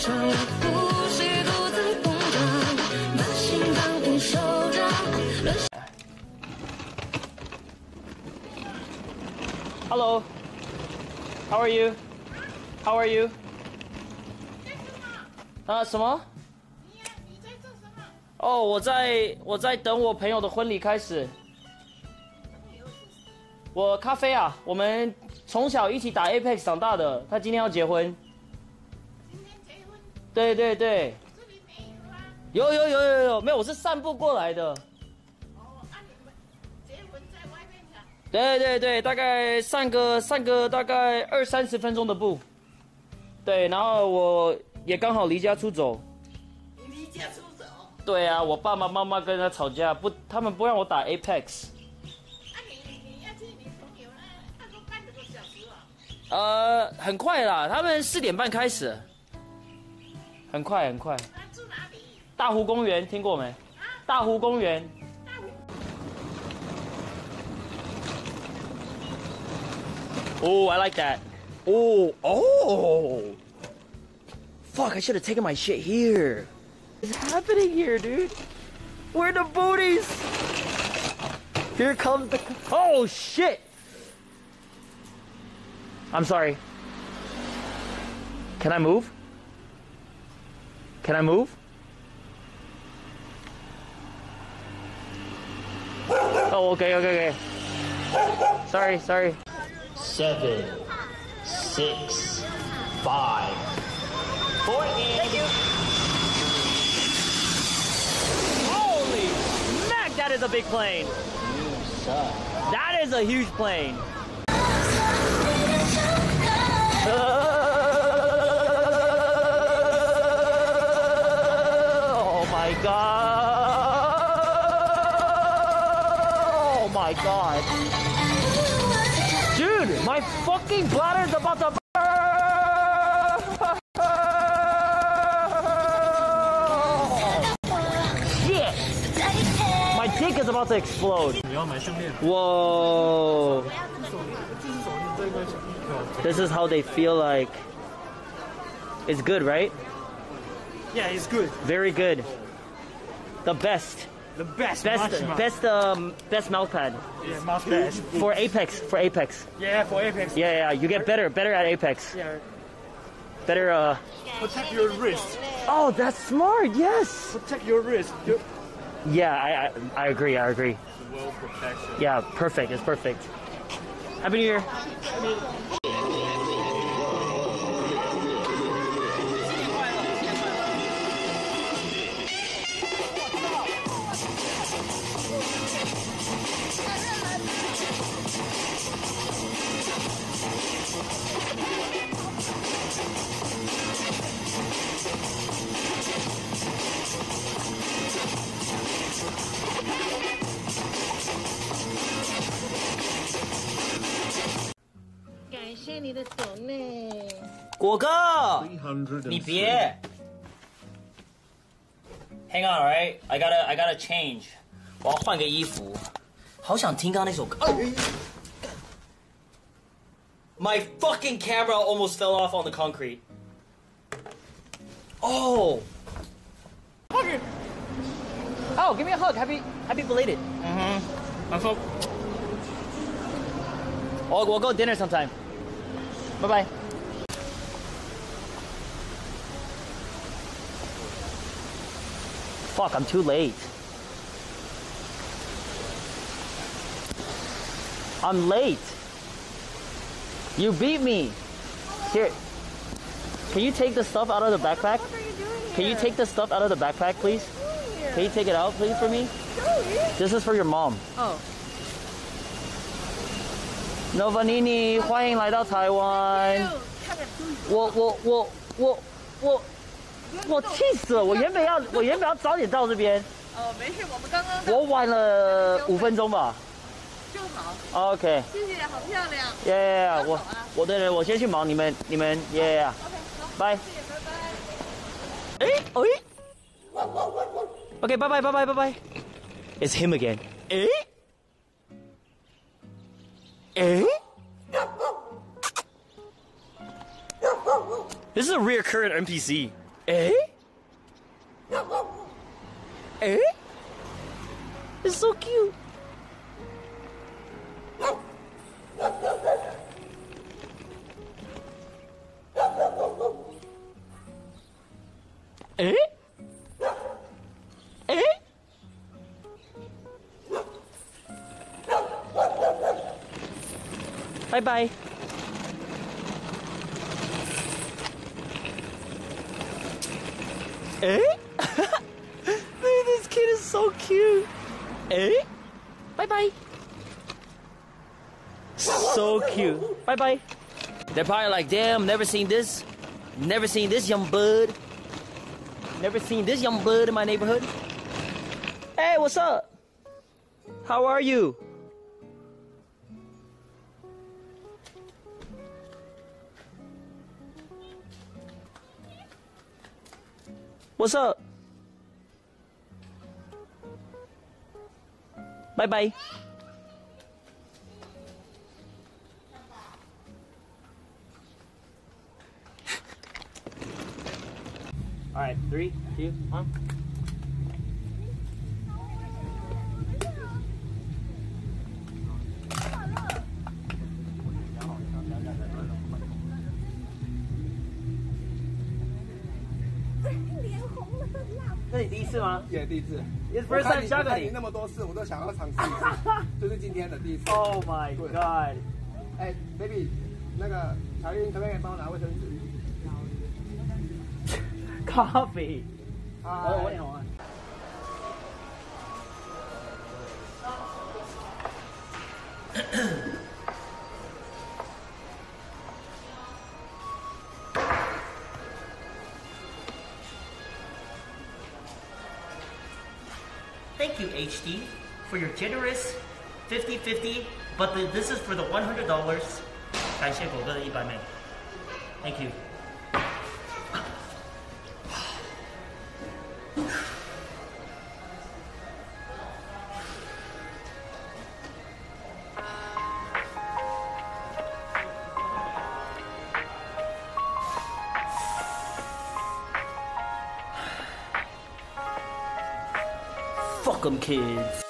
次走上了呼吸独自膨胀，把心当成手掌。沦 Hello. How are you? How are you? 啊，什么？你，你在做什么？哦，我在我在等我朋友的婚礼开始。我咖啡啊，我们从小一起打 Apex 长大的，他今天要结婚。对对对，这里没有啊？有有有有有，没有，我是散步过来的。哦，啊你们结婚在外面的？对对对，大概散个散个大概二三十分钟的步。对，然后我也刚好离家出走。你离家出走？对啊，我爸爸妈妈跟他吵架，不，他们不让我打 Apex。啊你你要去你朋友那，他说半个多小时啊。呃，很快啦，他们四点半开始，很快很快。他住哪里？大湖公园听过没？大湖公园。大湖。 Oh, I like that. Oh, oh. Fuck, I should have taken my shit here. What's happening here, dude? Where the booties? Here comes the. Oh, shit. I'm sorry. Can I move? Can I move? Oh, okay, okay, okay. Sorry, sorry. Seven, six, five, four, Thank you. Holy smack! That is a big plane. That is a huge plane. my god! Oh my god. Dude, my fucking bladder is about to My dick is about to explode. Whoa. This is how they feel like. It's good, right? Yeah, it's good. Very good. The best. The best. Best much, much. best um best mouth pad. Yeah, much best. For Apex. For Apex. Yeah, for Apex. Yeah, yeah, you get better, better at Apex. Yeah. Better uh Protect your wrist. Oh, that's smart. Yes. Protect your wrist. Your Yeah, I I, I agree. I agree. well protection. Yeah, perfect. It's perfect. Happy New Year. 果哥， hundred. 你别。Hang on, alright? I gotta, I gotta change. 我要换个衣服。好想听刚刚那首歌。哎 My fucking camera almost fell off on the concrete. Oh. Oh, give me a hug. Happy, happy belated. I thought Oh, we'll go dinner sometime. Bye Fuck, I'm too late. I'm late. You beat me. Here. Can you take the stuff out of the backpack? What are you doing Can you here? take the stuff out of the backpack, please? here? Can you take it out, please, for me? Joey? This is for your mom. Oh. Novanini，欢迎来到台湾。看着我我我我我 我气死了！我原本要我原本要早点到这边，哦，没事，我们刚刚我晚了五分钟吧。正好，OK，谢谢，好漂亮。耶耶耶！我我的人，我先去忙，你们你们耶耶耶，OK，好，拜。谢谢，拜拜。哎哎，OK，拜拜拜拜拜拜。It's him again。哎哎。This is a reoccurring NPC. Eh? Eh? It's so cute. Eh? Eh? Bye bye. Eh? Dude, this kid is so cute. Eh? Bye bye. So cute. Bye bye. They're probably like, damn, never seen this. Never seen this young bud. Never seen this young bud in my neighborhood. Hey, what's up? How are you? What's up? Bye bye. All right, three, two, one. 是你第一次吗也第一次。？It's first time 你你 it. 那么多次，我都想要尝试一次，这是今天的第一次。Oh my god. 哎，baby，那个乔云可不可以帮我拿卫生纸？Coffee. 啊，哦，我也有啊。Thank you, HD, for your generous 50-50, but the, this is for the $100. 感谢狗哥的一百美。Thank you. 'Em kids.